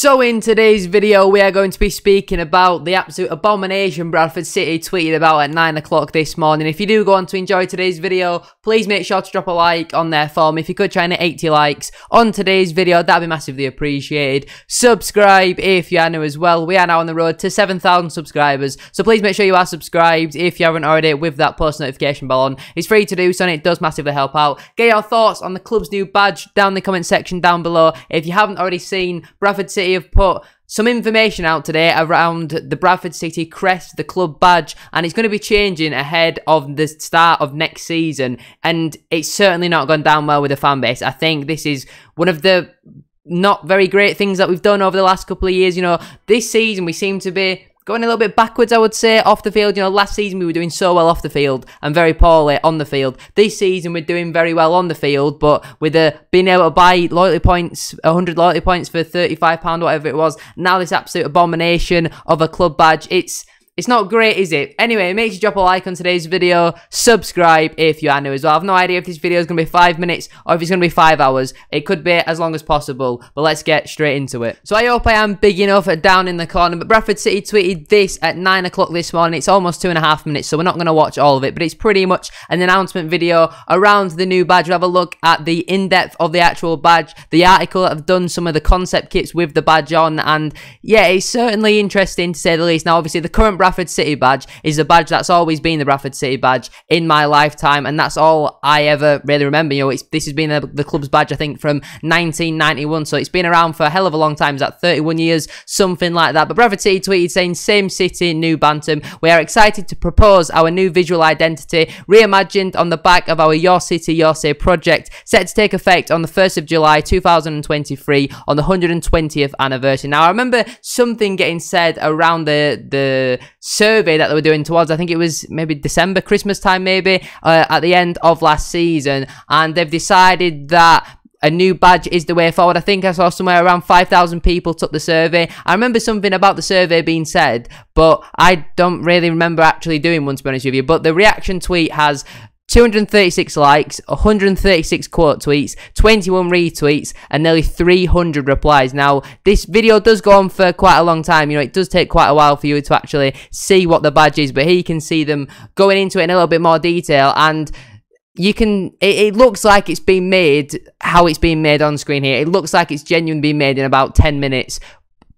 So in today's video, we are going to be speaking about the absolute abomination Bradford City tweeted about at 9 o'clock this morning. If you do go on to enjoy today's video, please make sure to drop a like on there for me. If you could try and 80 likes on today's video, that'd be massively appreciated. Subscribe if you are new as well. We are now on the road to 7,000 subscribers, so please make sure you are subscribed if you haven't already with that post notification bell on. It's free to do so and it does massively help out. Get your thoughts on the club's new badge down in the comment section down below. If you haven't already seen Bradford City Have put some information out today around the Bradford City crest, the club badge, and it's going to be changing ahead of the start of next season. And it's certainly not gone down well with the fan base. I think this is one of the not very great things that we've done over the last couple of years. You know, this season we seem to be going a little bit backwards, I would say, off the field. You know, last season we were doing so well off the field and very poorly on the field. This season we're doing very well on the field, but with the being able to buy loyalty points, 100 loyalty points for £35, whatever it was, now this absolute abomination of a club badge, it's it's not great, is it? Anyway, make sure you drop a like on today's video. Subscribe if you are new as well. I have no idea if this video is going to be five minutes or if it's going to be five hours. It could be as long as possible, but let's get straight into it. So I hope I am big enough down in the corner, but Bradford City tweeted this at 9 o'clock this morning. It's almost two and a half minutes, so we're not going to watch all of it, but it's pretty much an announcement video around the new badge. We'll have a look at the in-depth of the actual badge, the article that have done some of the concept kits with the badge on, and yeah, it's certainly interesting to say the least. Now, obviously, the current Bradford City badge is a badge that's always been the Bradford City badge in my lifetime, and that's all I ever really remember. You know, this has been the, the club's badge, I think, from 1991, so it's been around for a hell of a long time. Is that 31 years, something like that? But Bradford City tweeted saying, "Same city, new Bantam. We are excited to propose our new visual identity, reimagined on the back of our Your City, Your Say project, set to take effect on the 1st of July 2023 on the 120th anniversary." Now, I remember something getting said around the the survey that they were doing towards, I think it was maybe December, Christmas time, maybe, uh, at the end of last season. And they've decided that a new badge is the way forward. I think I saw somewhere around 5,000 people took the survey. I remember something about the survey being said, but I don't really remember actually doing one, to be honest with you. But the reaction tweet has 236 likes, 136 quote tweets, 21 retweets, and nearly 300 replies. Now, this video does go on for quite a long time. You know, it does take quite a while for you to actually see what the badge is, but here you can see them going into it in a little bit more detail. And you can it, it, looks like it's been made how it's being made on screen here it looks like it's genuinely been made in about 10 minutes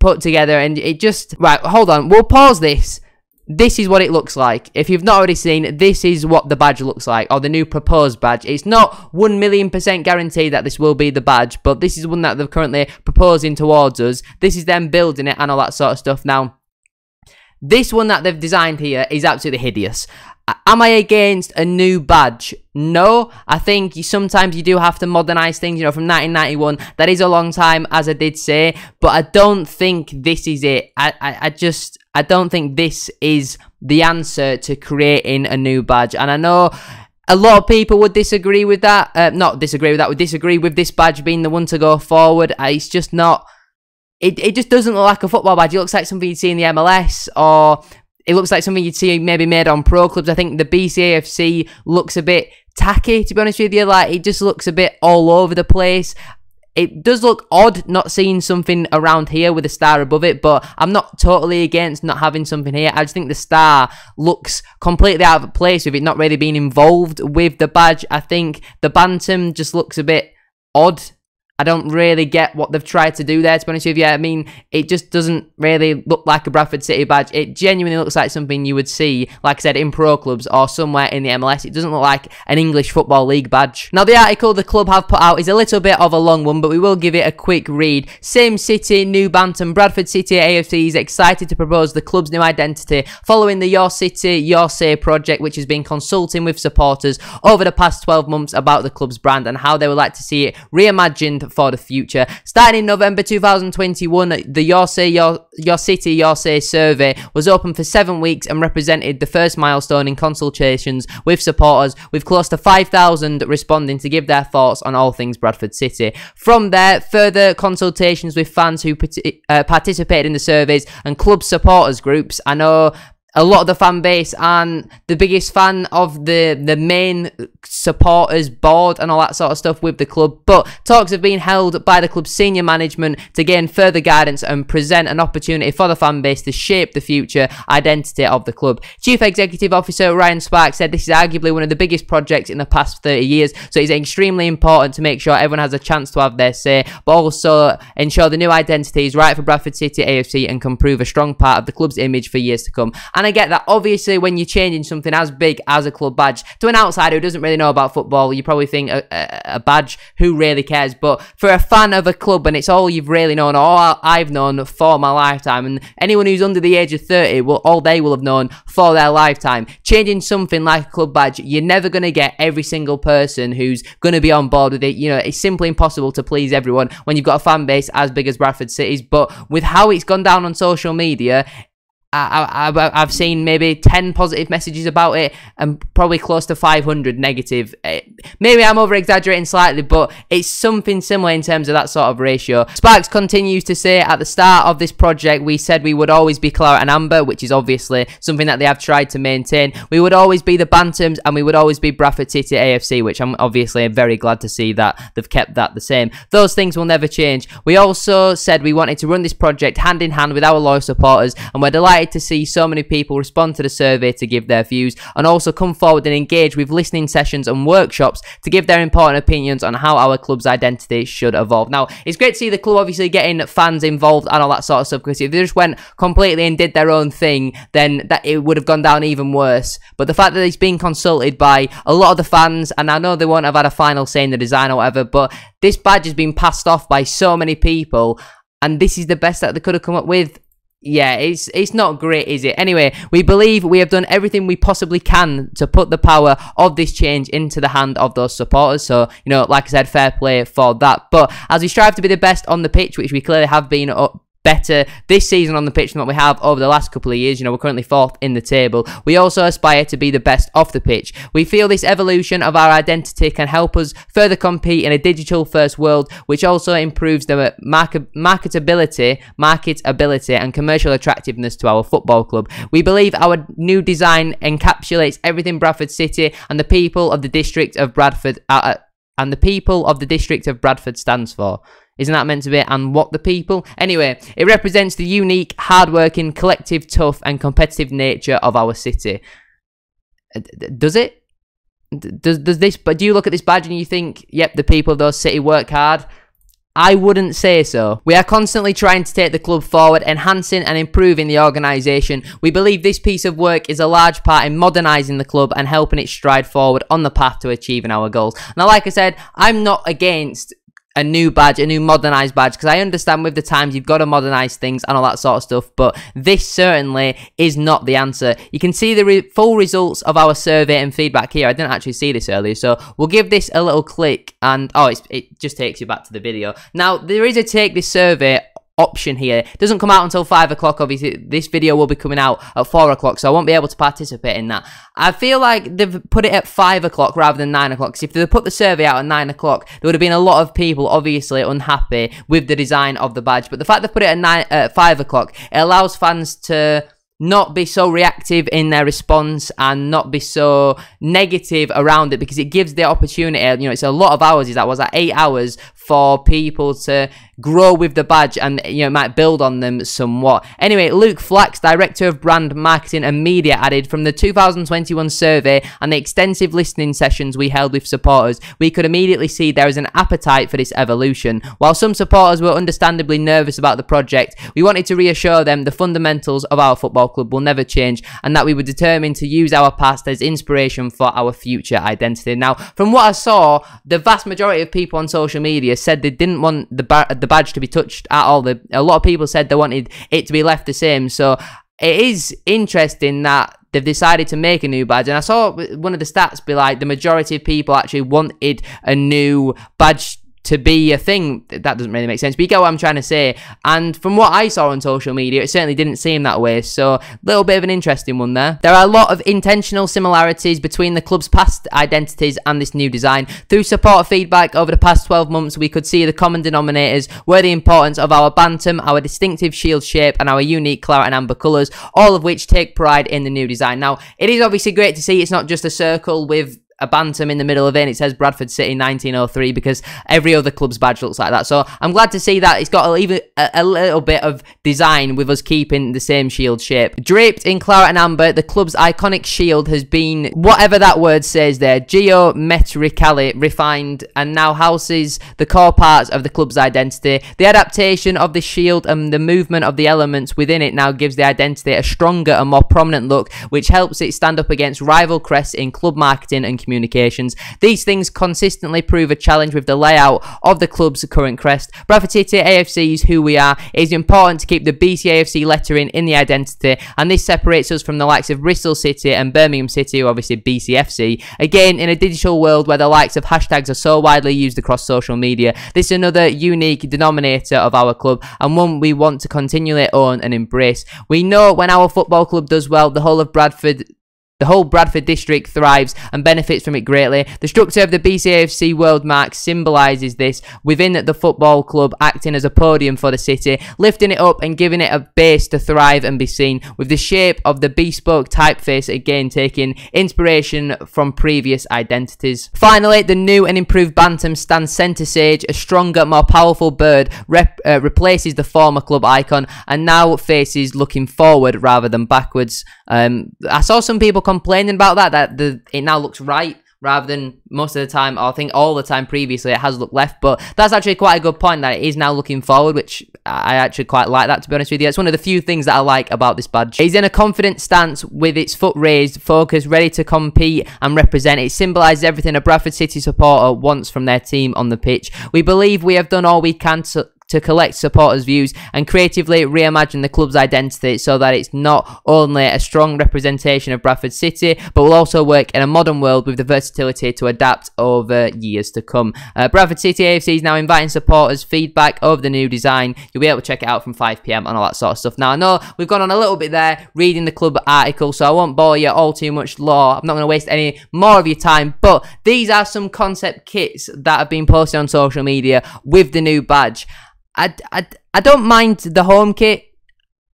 put together and it just right hold on we'll pause this this is what it looks like. If you've not already seen, this is what the badge looks like, or the new proposed badge. It's not 1 million percent guaranteed that this will be the badge, but this is one that they're currently proposing towards us. This is them building it and all that sort of stuff. Now, this one that they've designed here is absolutely hideous. Am I against a new badge? No, I think you, sometimes you do have to modernize things, you know, from 1991. That is a long time, as I did say, but I don't think this is it. I, I, I just, I don't think this is the answer to creating a new badge. And I know a lot of people would disagree with that. Uh, not disagree with that, would disagree with this badge being the one to go forward. Uh, it's just not. It, it just doesn't look like a football badge. It looks like something you'd see in the MLS or it looks like something you'd see maybe made on pro clubs. I think the BCAFC looks a bit tacky, to be honest with you. Like, it just looks a bit all over the place. It does look odd not seeing something around here with a star above it, but I'm not totally against not having something here. I just think the star looks completely out of place with it not really being involved with the badge. I think the Bantam just looks a bit odd I don't really get what they've tried to do there, to be honest with you. I mean, it just doesn't really look like a Bradford City badge. It genuinely looks like something you would see, like I said, in pro clubs or somewhere in the MLS. It doesn't look like an English Football League badge. Now, the article the club have put out is a little bit of a long one, but we will give it a quick read. Same city, new Bantam. Bradford City AFC is excited to propose the club's new identity following the Your City, Your Say project, which has been consulting with supporters over the past 12 months about the club's brand and how they would like to see it reimagined for the future. Starting in November 2021, the Your Say, Your, Your City, Your Say survey was open for seven weeks and represented the first milestone in consultations with supporters, with close to 5,000 responding to give their thoughts on all things Bradford City. From there, further consultations with fans who uh, participated in the surveys and club supporters groups. I know a lot of the fan base aren't the biggest fan of the the main supporters board and all that sort of stuff with the club but talks have been held by the club's senior management to gain further guidance and present an opportunity for the fan base to shape the future identity of the club. Chief executive officer ryan sparks said this is arguably one of the biggest projects in the past 30 years so it's extremely important to make sure everyone has a chance to have their say but also ensure the new identity is right for bradford city afc and can prove a strong part of the club's image for years to come and I get that obviously when you're changing something as big as a club badge to an outsider who doesn't really know about football, you probably think a, a, a badge, who really cares? But for a fan of a club and it's all you've really known, all I've known for my lifetime, and anyone who's under the age of 30 will all they will have known for their lifetime. Changing something like a club badge, you're never going to get every single person who's going to be on board with it. You know, it's simply impossible to please everyone when you've got a fan base as big as Bradford City's. But with how it's gone down on social media, I, I, I've seen maybe 10 positive messages about it and probably close to 500 negative. Eh, maybe I'm over exaggerating slightly, but it's something similar in terms of that sort of ratio. Sparks continues to say at the start of this project, we said we would always be claret and amber, which is obviously something that they have tried to maintain. We would always be the Bantams and we would always be Bradford City AFC, which I'm obviously very glad to see that they've kept that the same. Those things will never change. We also said we wanted to run this project hand in hand with our loyal supporters, and we're delighted to see so many people respond to the survey to give their views and also come forward and engage with listening sessions and workshops to give their important opinions on how our club's identity should evolve. Now, it's great to see the club obviously getting fans involved and all that sort of stuff because if they just went completely and did their own thing, then that it would have gone down even worse. But the fact that it's being consulted by a lot of the fans, and I know they won't have had a final say in the design or whatever, but this badge has been passed off by so many people and this is the best that they could have come up with yeah, it's it's not great, is it? Anyway, we believe we have done everything we possibly can to put the power of this change into the hand of those supporters. So, you know, like I said, fair play for that. But as we strive to be the best on the pitch, which we clearly have been uh, better this season on the pitch than what we have over the last couple of years. You know, we're currently fourth in the table. We also aspire to be the best off the pitch. We feel this evolution of our identity can help us further compete in a digital first world, which also improves the market marketability, marketability and commercial attractiveness to our football club. We believe our new design encapsulates everything Bradford City and the people of the district of Bradford uh, and the people of the district of Bradford stands for. Isn't that meant to be and what the people? Anyway, it represents the unique, hardworking, collective, tough, and competitive nature of our city. Uh, does it? Does does this? But do you look at this badge and you think, yep, the people of those city work hard? I wouldn't say so. We are constantly trying to take the club forward, enhancing and improving the organisation. We believe this piece of work is a large part in modernising the club and helping it stride forward on the path to achieving our goals. Now, like I said, I'm not against a new badge, a new modernized badge, because I understand with the times you've got to modernize things and all that sort of stuff, but this certainly is not the answer. You can see the re full results of our survey and feedback here. I didn't actually see this earlier, so we'll give this a little click, and oh, it just takes you back to the video. Now, there is a take this survey option here. It doesn't come out until 5 o'clock, obviously. This video will be coming out at 4 o'clock, so I won't be able to participate in that. I feel like they've put it at 5 o'clock rather than 9 o'clock, because if they put the survey out at 9 o'clock, there would have been a lot of people, obviously, unhappy with the design of the badge. But the fact they've put it at, nine, at 5 o'clock, it allows fans to not be so reactive in their response and not be so negative around it because it gives the opportunity you know it's a lot of hours is that was that eight hours for people to grow with the badge and you know might build on them somewhat. Anyway, Luke Flax, director of brand marketing and media, added from the 2021 survey and the extensive listening sessions we held with supporters, we could immediately see there is an appetite for this evolution. While some supporters were understandably nervous about the project, we wanted to reassure them the fundamentals of our football club will never change and that we were determined to use our past as inspiration for our future identity. Now, from what I saw, the vast majority of people on social media said they didn't want the the badge to be touched at all. The, a lot of people said they wanted it to be left the same. So it is interesting that they've decided to make a new badge. And I saw one of the stats be like the majority of people actually wanted a new badge to be a thing. That doesn't really make sense, but you get what I'm trying to say. And from what I saw on social media, it certainly didn't seem that way. So, a little bit of an interesting one there. There are a lot of intentional similarities between the club's past identities and this new design. Through support feedback over the past 12 months, we could see the common denominators were the importance of our bantam, our distinctive shield shape, and our unique claret and amber colours, all of which take pride in the new design. Now, it is obviously great to see it's not just a circle with a bantam in the middle of it and it says Bradford City 1903 because every other club's badge looks like that. So I'm glad to see that it's got a, even a, a, little bit of design with us keeping the same shield shape. Draped in claret and amber, the club's iconic shield has been, whatever that word says there, geometrically refined and now houses the core parts of the club's identity. The adaptation of the shield and the movement of the elements within it now gives the identity a stronger and more prominent look, which helps it stand up against rival crests in club marketing and communication communications. These things consistently prove a challenge with the layout of the club's current crest. Bradford City AFC is who we are. It is important to keep the BCAFC lettering in the identity, and this separates us from the likes of Bristol City and Birmingham City, obviously BCFC. Again, in a digital world where the likes of hashtags are so widely used across social media, this is another unique denominator of our club and one we want to continually own and embrace. We know when our football club does well, the whole of Bradford the whole Bradford district thrives and benefits from it greatly. The structure of the BCAFC Word Mark symbolises this, within the football club acting as a podium for the city, lifting it up and giving it a base to thrive and be seen, with the shape of the bespoke typeface again taking inspiration from previous identities. Finally, the new and improved Bantam stands centre stage, a stronger, more powerful bird rep, uh, replaces the former club icon and now faces looking forward rather than backwards. Um, I saw some people complaining about that, that the it now looks right rather than most of the time, or I think all the time previously, it has looked left. But that's actually quite a good point that it is now looking forward, which I actually quite like that, to be honest with you. It's one of the few things that I like about this badge. He's in a confident stance with its foot raised, focused, ready to compete and represent. It symbolises everything a Bradford City supporter wants from their team on the pitch. We believe we have done all we can to to collect supporters' views and creatively reimagine the club's identity so that it's not only a strong representation of Bradford City, but will also work in a modern world with the versatility to adapt over years to come. Uh, Bradford City AFC is now inviting supporters' feedback over the new design. You'll be able to check it out from 5pm and all that sort of stuff. Now, I know we've gone on a little bit there reading the club article, so I won't bore you all too much law. I'm not going to waste any more of your time, but these are some concept kits that have been posted on social media with the new badge. I, I, I don't mind the home kit.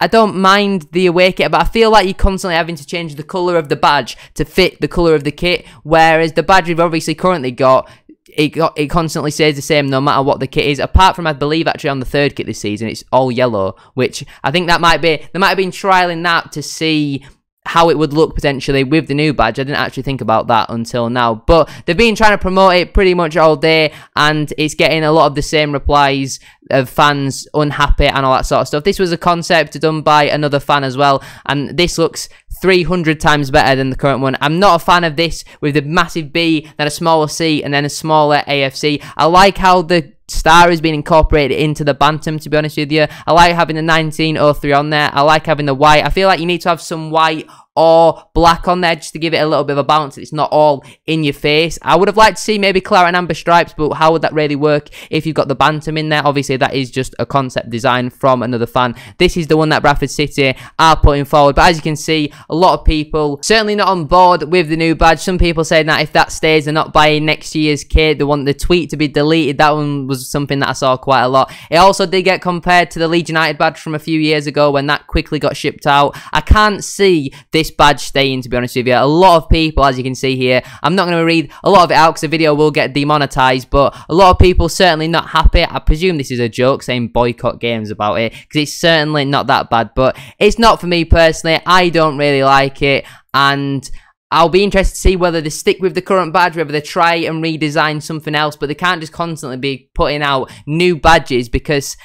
I don't mind the away kit, but I feel like you're constantly having to change the colour of the badge to fit the colour of the kit. Whereas the badge we've obviously currently got, it got, it constantly stays the same no matter what the kit is. Apart from I believe actually on the third kit this season, it's all yellow, which I think that might be they might have been trialing that to see how it would look potentially with the new badge. I didn't actually think about that until now. But they've been trying to promote it pretty much all day and it's getting a lot of the same replies of fans unhappy and all that sort of stuff. This was a concept done by another fan as well and this looks 300 times better than the current one. I'm not a fan of this with the massive B, then a smaller C, and then a smaller AFC. I like how the star has been incorporated into the Bantam, to be honest with you. I like having the 1903 on there. I like having the white. I feel like you need to have some white or black on there just to give it a little bit of a balance. It's not all in your face. I would have liked to see maybe claret and amber stripes, but how would that really work if you've got the Bantam in there? Obviously, that is just a concept design from another fan. This is the one that Bradford City are putting forward. But as you can see, a lot of people certainly not on board with the new badge. Some people saying that if that stays, they're not buying next year's kit. They want the tweet to be deleted. That one was something that I saw quite a lot. It also did get compared to the Leeds United badge from a few years ago when that quickly got shipped out. I can't see this this badge staying, to be honest with you. A lot of people, as you can see here, I'm not going to read a lot of it out because the video will get demonetized, but a lot of people certainly not happy. I presume this is a joke saying boycott games about it because it's certainly not that bad, but it's not for me personally. I don't really like it, and I'll be interested to see whether they stick with the current badge, whether they try and redesign something else, but they can't just constantly be putting out new badges because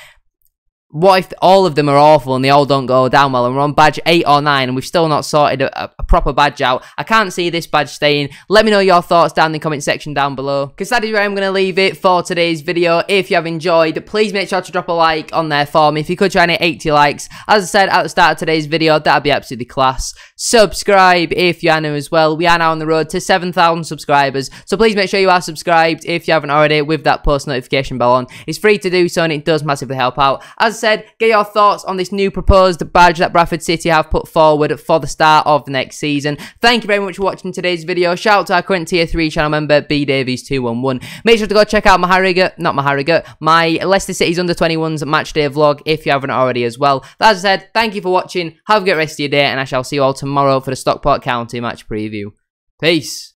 what if all of them are awful and they all don't go down well and we're on badge 8 or 9 and we've still not sorted a, a, proper badge out? I can't see this badge staying. Let me know your thoughts down in the comment section down below. Because that is where I'm going to leave it for today's video. If you have enjoyed, please make sure to drop a like on there for me. If you could try and hit 80 likes. As I said at the start of today's video, that'd be absolutely class. Subscribe if you are new as well. We are now on the road to 7,000 subscribers. So please make sure you are subscribed if you haven't already with that post notification bell on. It's free to do so and it does massively help out. As I said, get your thoughts on this new proposed badge that Bradford City have put forward for the start of the next season. Thank you very much for watching today's video. Shout out to our current tier 3 channel member, B Davies 211. Make sure to go check out my Harrogate, not my Harrogate, my Leicester City's under 21s match day vlog if you haven't already as well. I said, thank you for watching. Have a great rest of your day and I shall see you all tomorrow for the Stockport County match preview. Peace.